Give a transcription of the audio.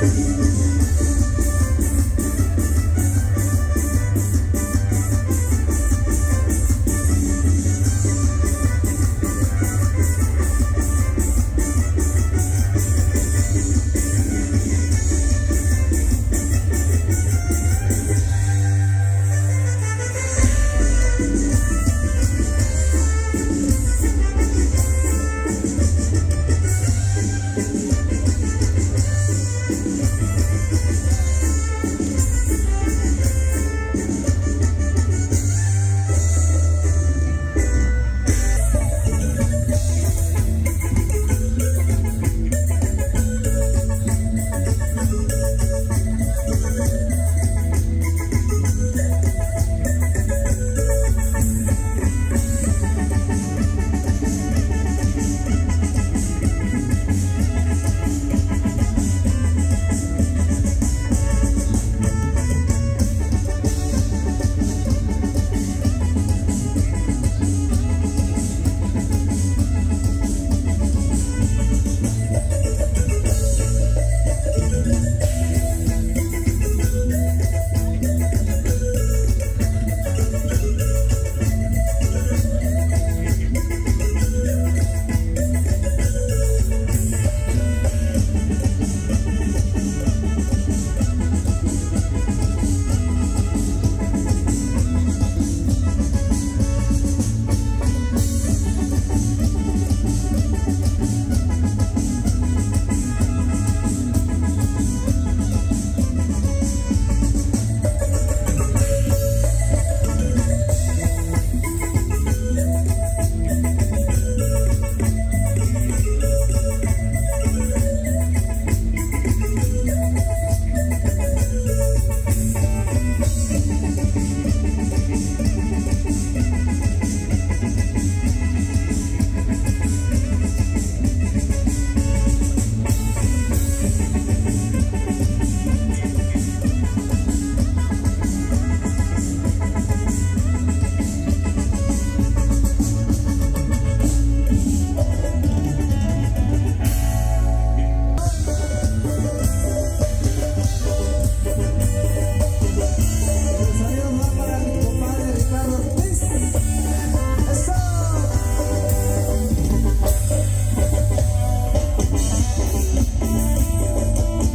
Thank you.